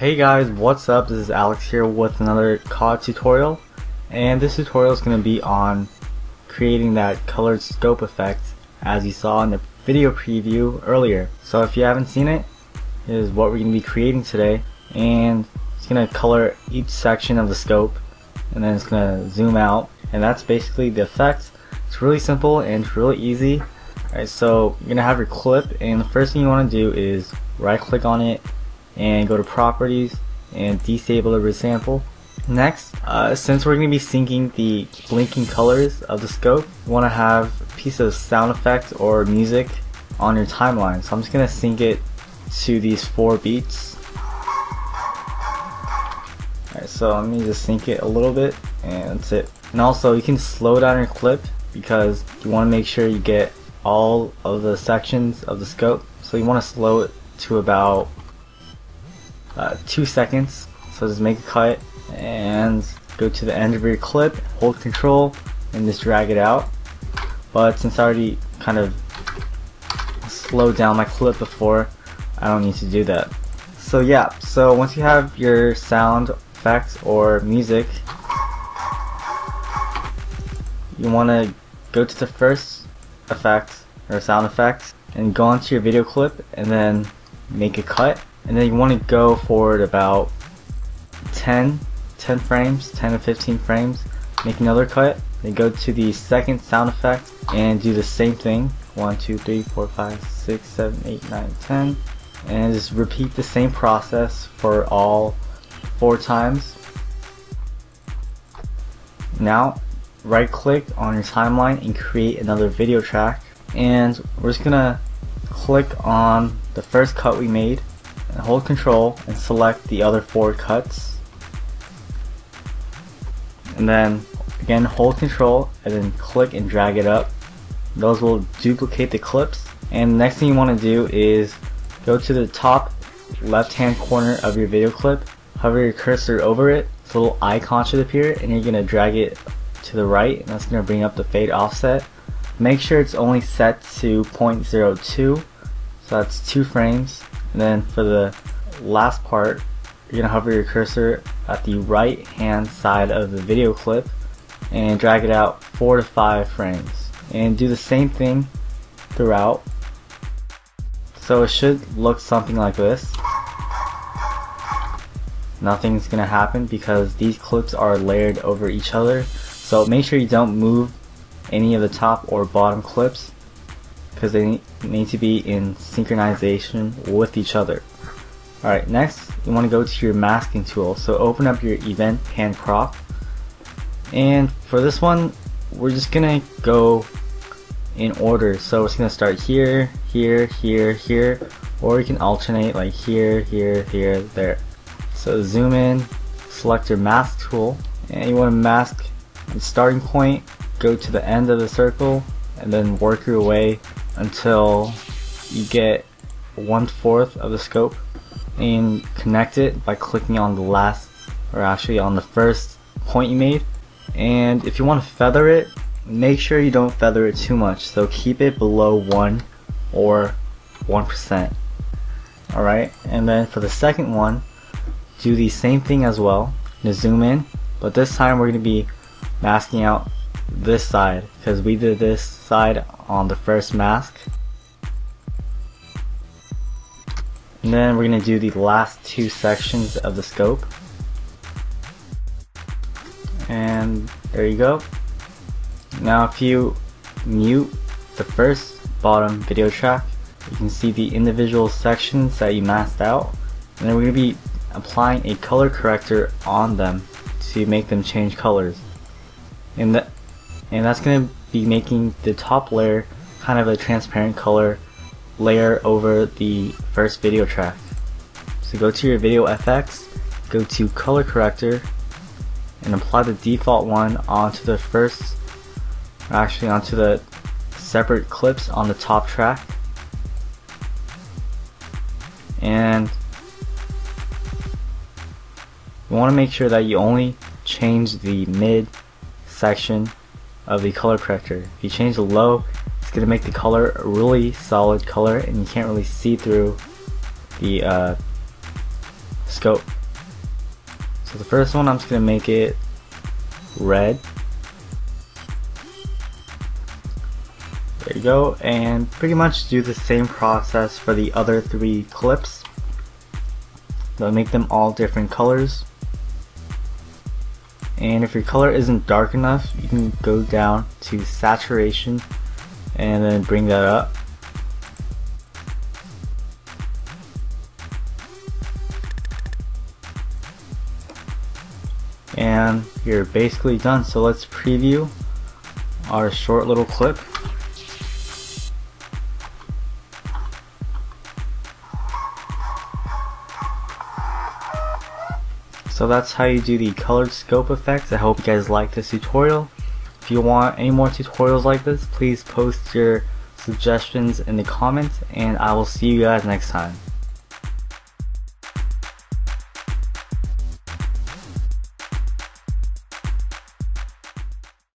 Hey guys, what's up? This is Alex here with another COD tutorial and this tutorial is going to be on creating that colored scope effect as you saw in the video preview earlier. So if you haven't seen it, is what we're going to be creating today and it's going to color each section of the scope and then it's going to zoom out and that's basically the effect. It's really simple and it's really easy. Alright, so you're going to have your clip and the first thing you want to do is right click on it and go to properties and disable the resample. Next, uh, since we're going to be syncing the blinking colors of the scope, you want to have a piece of sound effect or music on your timeline. So I'm just going to sync it to these four beats. Alright, so let me just sync it a little bit and that's it. And also you can slow down your clip because you want to make sure you get all of the sections of the scope. So you want to slow it to about uh, two seconds. So just make a cut and go to the end of your clip, hold control, and just drag it out. But since I already kind of slowed down my clip before, I don't need to do that. So yeah, so once you have your sound effects or music, you want to go to the first effect or sound effect and go onto your video clip and then make a cut and then you want to go forward about 10 10 frames 10 to 15 frames. Make another cut then go to the second sound effect and do the same thing. 1 2 3 4 5 6 7 8 9 10 and just repeat the same process for all four times. Now right click on your timeline and create another video track. And we're just gonna click on the first cut we made and hold control and select the other four cuts. And then again hold control and then click and drag it up. Those will duplicate the clips. And the next thing you want to do is go to the top left hand corner of your video clip hover your cursor over it a little icon should appear and you're going to drag it to the right and that's going to bring up the fade offset. Make sure it's only set to 0.02 so that's two frames and then for the last part you're gonna hover your cursor at the right hand side of the video clip and drag it out four to five frames. And do the same thing throughout. So it should look something like this. Nothing's gonna happen because these clips are layered over each other. So make sure you don't move any of the top or bottom clips because they need to be in synchronization with each other. Alright, next you want to go to your masking tool. So open up your event pan crop. And for this one, we're just gonna go in order. So it's gonna start here, here, here, here, or you can alternate like here, here, here, there. So zoom in, select your mask tool, and you want to mask the starting point, go to the end of the circle, and then work your way until you get one fourth of the scope and connect it by clicking on the last or actually on the first point you made. And if you want to feather it make sure you don't feather it too much. So keep it below 1 or 1% alright and then for the second one do the same thing as well. To zoom in but this time we're going to be masking out this side because we did this side on the first mask. And then we're going to do the last two sections of the scope. And there you go. Now if you mute the first bottom video track you can see the individual sections that you masked out. And then we're to be applying a color corrector on them to make them change colors. And that and that's going to be making the top layer kind of a transparent color layer over the first video track. So go to your video FX, go to color corrector, and apply the default one onto the first, actually onto the separate clips on the top track. And you want to make sure that you only change the mid section of the color corrector. If you change the low, it's going to make the color a really solid color and you can't really see through the uh, scope. So the first one I'm just going to make it red. There you go, and pretty much do the same process for the other three clips. So make them all different colors. And if your color isn't dark enough, you can go down to saturation and then bring that up. And you're basically done. So let's preview our short little clip. So that's how you do the colored scope effects. I hope you guys like this tutorial. If you want any more tutorials like this, please post your suggestions in the comments and I will see you guys next time.